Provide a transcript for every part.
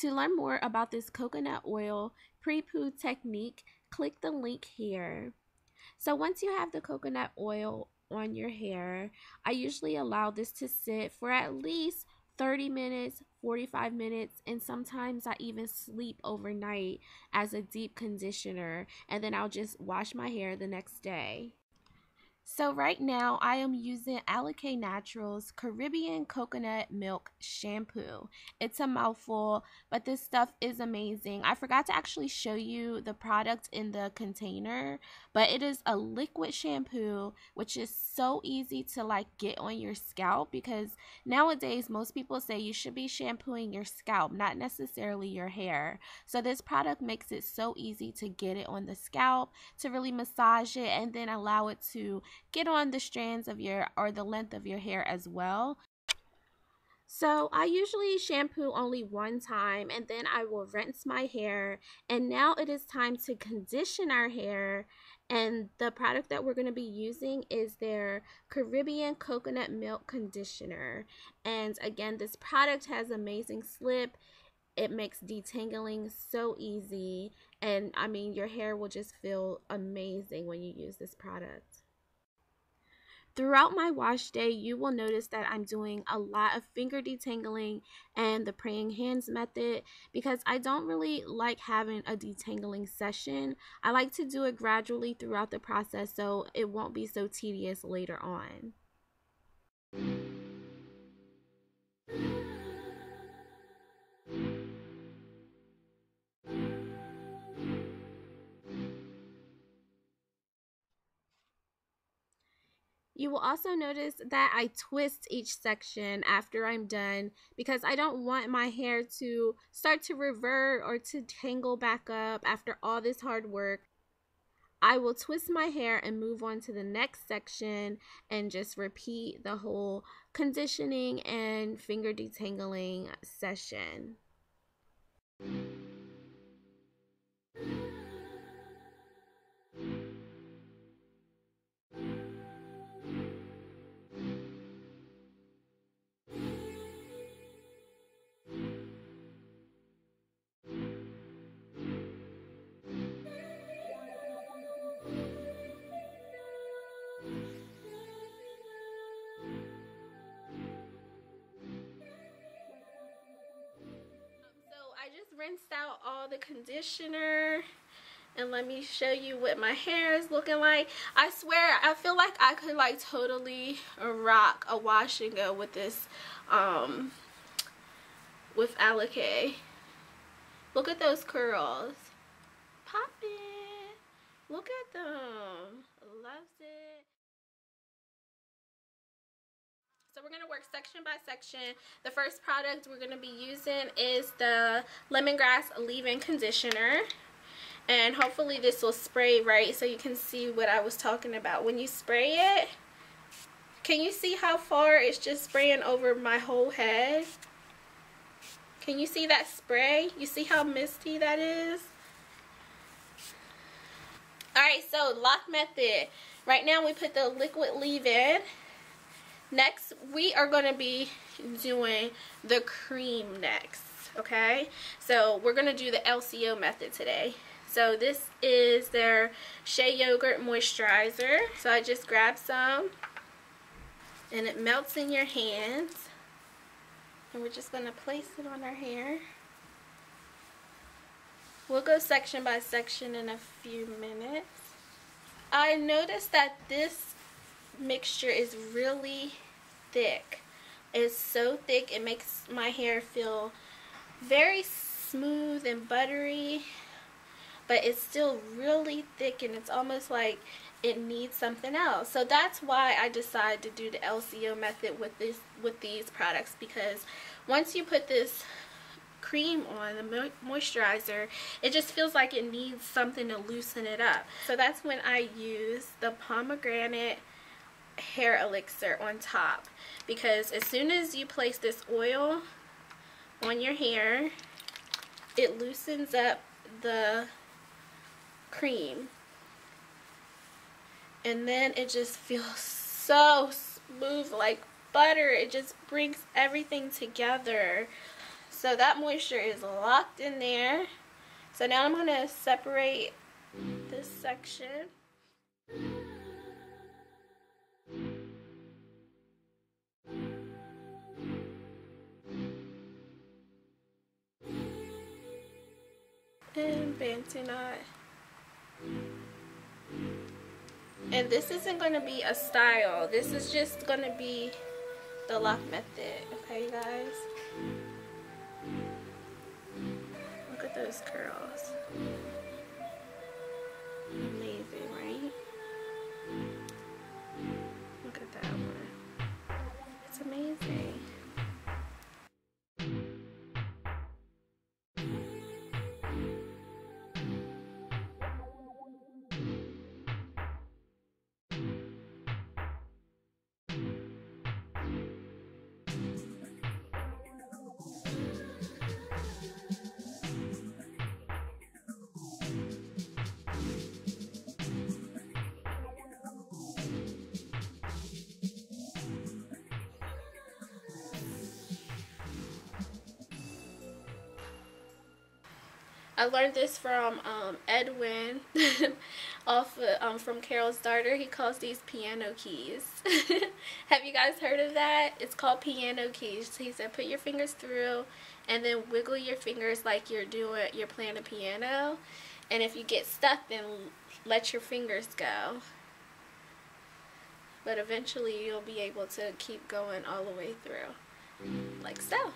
To learn more about this coconut oil pre-poo technique, click the link here. So once you have the coconut oil on your hair, I usually allow this to sit for at least 30 minutes, 45 minutes, and sometimes I even sleep overnight as a deep conditioner, and then I'll just wash my hair the next day. So right now I am using Alikay Naturals Caribbean Coconut Milk Shampoo. It's a mouthful, but this stuff is amazing. I forgot to actually show you the product in the container, but it is a liquid shampoo, which is so easy to like get on your scalp because nowadays most people say you should be shampooing your scalp, not necessarily your hair. So this product makes it so easy to get it on the scalp, to really massage it, and then allow it to get on the strands of your or the length of your hair as well. So I usually shampoo only one time and then I will rinse my hair. And now it is time to condition our hair. And the product that we're going to be using is their Caribbean Coconut Milk Conditioner. And again, this product has amazing slip. It makes detangling so easy. And I mean, your hair will just feel amazing when you use this product. Throughout my wash day, you will notice that I'm doing a lot of finger detangling and the praying hands method because I don't really like having a detangling session. I like to do it gradually throughout the process so it won't be so tedious later on. You will also notice that I twist each section after I'm done because I don't want my hair to start to revert or to tangle back up after all this hard work. I will twist my hair and move on to the next section and just repeat the whole conditioning and finger detangling session. Rinsed out all the conditioner and let me show you what my hair is looking like. I swear I feel like I could like totally rock a wash and go with this um with Alikay look at those curls. Pop it. Look at them. Loves it we're going to work section by section. The first product we're going to be using is the Lemongrass Leave-In Conditioner. And hopefully this will spray right so you can see what I was talking about. When you spray it, can you see how far it's just spraying over my whole head? Can you see that spray? You see how misty that is? Alright, so LOC method. Right now we put the liquid leave-in Next, we are going to be doing the cream next, okay? So we're going to do the LCO method today. So this is their Shea Yogurt Moisturizer. So I just grab some and it melts in your hands. And we're just going to place it on our hair. We'll go section by section in a few minutes. I noticed that this mixture is really thick. It's so thick it makes my hair feel very smooth and buttery but it's still really thick and it's almost like it needs something else. So that's why I decided to do the LCO method with this with these products because once you put this cream on, the moisturizer, it just feels like it needs something to loosen it up. So that's when I use the pomegranate hair elixir on top because as soon as you place this oil on your hair it loosens up the cream and then it just feels so smooth like butter it just brings everything together so that moisture is locked in there. So now I'm going to separate this section. And Bantu knot. And this isn't going to be a style. This is just going to be the LOC method. Okay, you guys? Look at those curls. Amazing, right? Look at that one. It's amazing. you I learned this from um, Edwin off of, um, from Carol's Daughter. He calls these piano keys. Have you guys heard of that? It's called piano keys. He said put your fingers through and then wiggle your fingers like you're doing you're playing a piano. And if you get stuck then let your fingers go. But eventually you'll be able to keep going all the way through. Like so.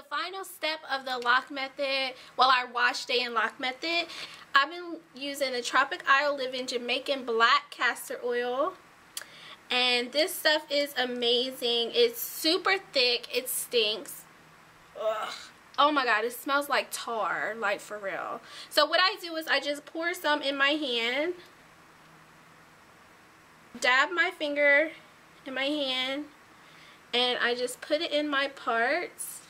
The final step of the LOC method, well our wash day and LOC method, I've been using the Tropic Isle Living Jamaican Black Castor Oil. And this stuff is amazing. It's super thick. It stinks. Ugh. Oh my god, it smells like tar, like for real. So what I do is I just pour some in my hand. Dab my finger in my hand. And I just put it in my parts.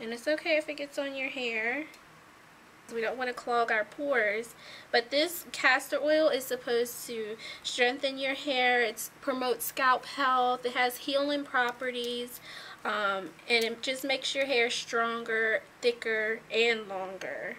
And it's okay if it gets on your hair. We don't want to clog our pores. But this castor oil is supposed to strengthen your hair. It promotes scalp health. It has healing properties. Um, and it just makes your hair stronger, thicker, and longer.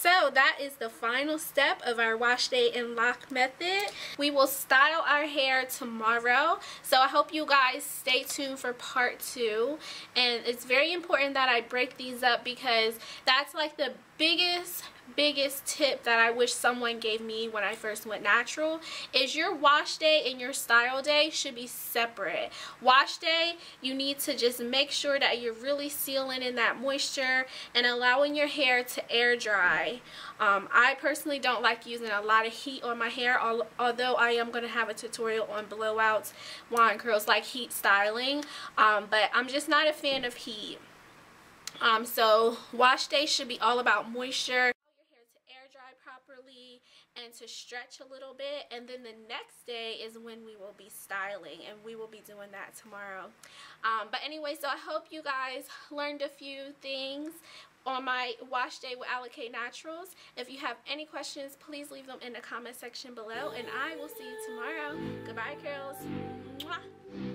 So that is the final step of our wash day and LOC method. We will style our hair tomorrow. So I hope you guys stay tuned for part two. And it's very important that I break these up because that's like the biggest biggest tip that I wish someone gave me when I first went natural is your wash day and your style day should be separate. Wash day, you need to just make sure that you're really sealing in that moisture and allowing your hair to air dry. Um, I personally don't like using a lot of heat on my hair, although I am going to have a tutorial on blowouts, wand curls, like heat styling, um, but I'm just not a fan of heat. Um, so wash day should be all about moisture and to stretch a little bit. And then the next day is when we will be styling and we will be doing that tomorrow. Um, but anyway so I hope you guys learned a few things on my wash day with Alikay Naturals. If you have any questions please leave them in the comment section below and I will see you tomorrow. Goodbye curls Mwah.